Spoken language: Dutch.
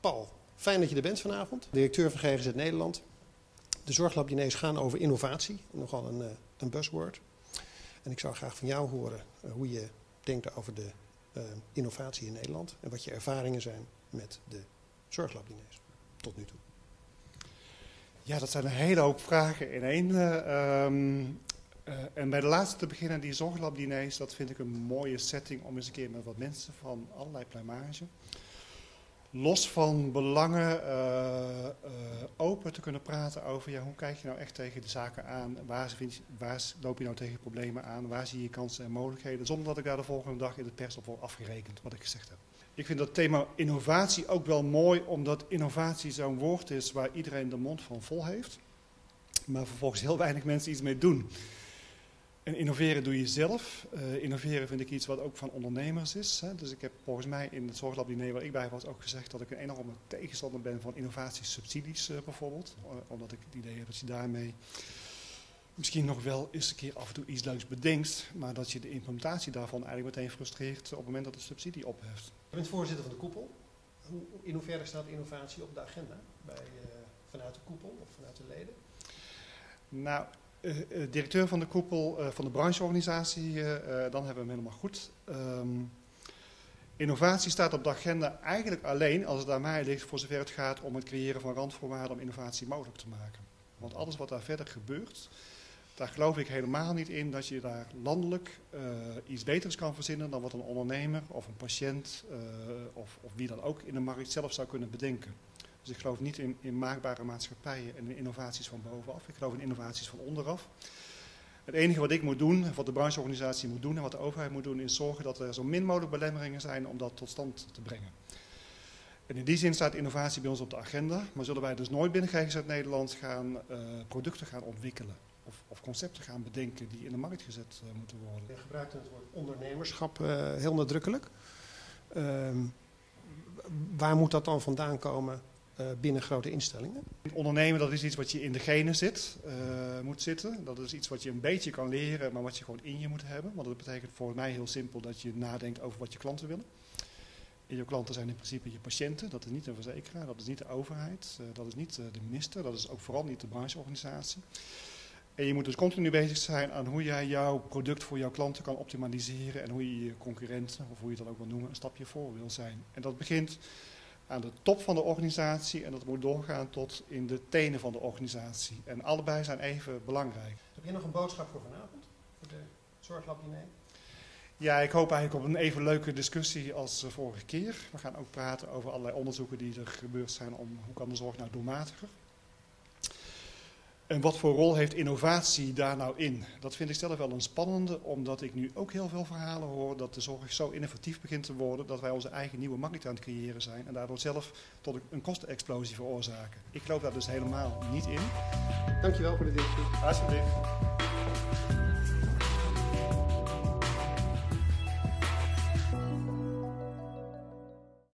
Paul, fijn dat je er bent vanavond. Directeur van GGZ Nederland. De zorglabdiners gaan over innovatie, nogal een, eh, een buzzword. En ik zou graag van jou horen eh, hoe je denkt over de uh, innovatie in Nederland en wat je ervaringen zijn met de zorglabdiners tot nu toe. Ja, dat zijn een hele hoop vragen in één. Uh, en bij de laatste te beginnen, die zorglabdiners, dat vind ik een mooie setting om eens een keer met wat mensen van allerlei pluimage los van belangen uh, uh, open te kunnen praten over ja, hoe kijk je nou echt tegen de zaken aan, waar, vind, waar loop je nou tegen problemen aan, waar zie je kansen en mogelijkheden, zonder dat ik daar de volgende dag in de pers op word afgerekend, wat ik gezegd heb. Ik vind dat thema innovatie ook wel mooi, omdat innovatie zo'n woord is waar iedereen de mond van vol heeft, maar vervolgens heel weinig mensen iets mee doen. En innoveren doe je zelf. Uh, innoveren vind ik iets wat ook van ondernemers is. Hè. Dus ik heb volgens mij in het zorglabdiner waar ik bij was ook gezegd dat ik een enorme tegenstander ben van innovatiesubsidies uh, bijvoorbeeld. Uh, omdat ik het idee heb dat je daarmee misschien nog wel eens een keer af en toe iets leuks bedenkt. Maar dat je de implementatie daarvan eigenlijk meteen frustreert op het moment dat de subsidie opheft. Je bent voorzitter van de koepel. In hoeverre staat innovatie op de agenda? Bij, vanuit de koepel of vanuit de leden? Nou, directeur van de koepel uh, van de brancheorganisatie, dan hebben we hem helemaal goed. Um, innovatie staat op de agenda eigenlijk alleen als het aan mij ligt voor zover het gaat om het creëren van randvoorwaarden om innovatie mogelijk te maken. Want alles wat daar verder gebeurt, daar geloof ik helemaal niet in dat je daar landelijk iets beters kan verzinnen dan wat een ondernemer of een patiënt of, of wie dan ook in de markt zelf zou kunnen bedenken. Dus ik geloof niet in, in maakbare maatschappijen en in innovaties van bovenaf. Ik geloof in innovaties van onderaf. Het enige wat ik moet doen, wat de brancheorganisatie moet doen en wat de overheid moet doen, is zorgen dat er zo min mogelijk belemmeringen zijn om dat tot stand te brengen. En in die zin staat innovatie bij ons op de agenda, maar zullen wij dus nooit binnen GGZ Nederland gaan uh, producten gaan ontwikkelen of, of, concepten gaan bedenken die in de markt gezet uh, moeten worden. Je gebruikt het woord ondernemerschap uh, heel nadrukkelijk. Ehm, waar moet dat dan vandaan komen binnen grote instellingen? Ondernemen, dat is iets wat je in de genen zit, uh, moet zitten. Dat is iets wat je een beetje kan leren, maar wat je gewoon in je moet hebben. Want dat betekent voor mij heel simpel dat je nadenkt over wat je klanten willen. En je klanten zijn in principe je patiënten. Dat is niet een verzekeraar, dat is niet de overheid, uh, dat is niet de minister, dat is ook vooral niet de brancheorganisatie. En je moet dus continu bezig zijn aan hoe jij jouw product voor jouw klanten kan optimaliseren en hoe je je concurrenten, of hoe je dat ook wil noemen, een stapje voor wil zijn. En dat begint aan de top van de organisatie en dat moet doorgaan tot in de tenen van de organisatie. En allebei zijn even belangrijk. Heb je nog een boodschap voor vanavond, voor de zorglabdiner? Ja, ik hoop eigenlijk op een even leuke discussie als de vorige keer. We gaan ook praten over allerlei onderzoeken die er gebeurd zijn om hoe kan de zorg nou doelmatiger. En wat voor rol heeft innovatie daar nou in? Dat vind ik zelf wel een spannende, omdat ik nu ook heel veel verhalen hoor dat de zorg zo innovatief begint te worden dat wij onze eigen nieuwe markt aan het creëren zijn en daardoor zelf tot een kostenexplosie veroorzaken. Ik geloof daar dus helemaal niet in. Dankjewel voor dit interview. Alsjeblieft.